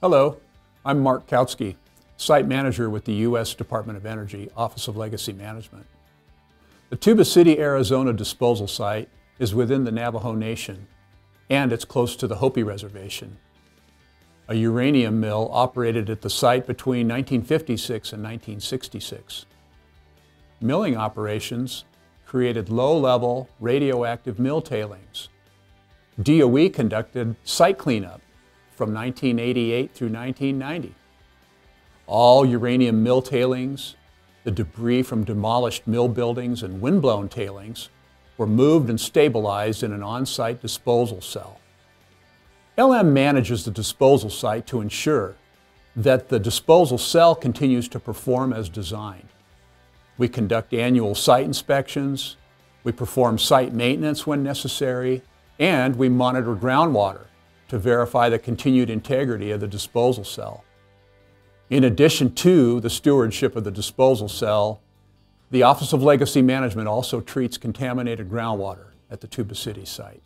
Hello, I'm Mark Kautsky, Site Manager with the U.S. Department of Energy, Office of Legacy Management. The Tuba City, Arizona disposal site is within the Navajo Nation and it's close to the Hopi Reservation. A uranium mill operated at the site between 1956 and 1966. Milling operations created low-level radioactive mill tailings. DOE conducted site cleanup from 1988 through 1990. All uranium mill tailings, the debris from demolished mill buildings and windblown tailings were moved and stabilized in an on-site disposal cell. LM manages the disposal site to ensure that the disposal cell continues to perform as designed. We conduct annual site inspections, we perform site maintenance when necessary, and we monitor groundwater to verify the continued integrity of the disposal cell. In addition to the stewardship of the disposal cell, the Office of Legacy Management also treats contaminated groundwater at the Tuba City site.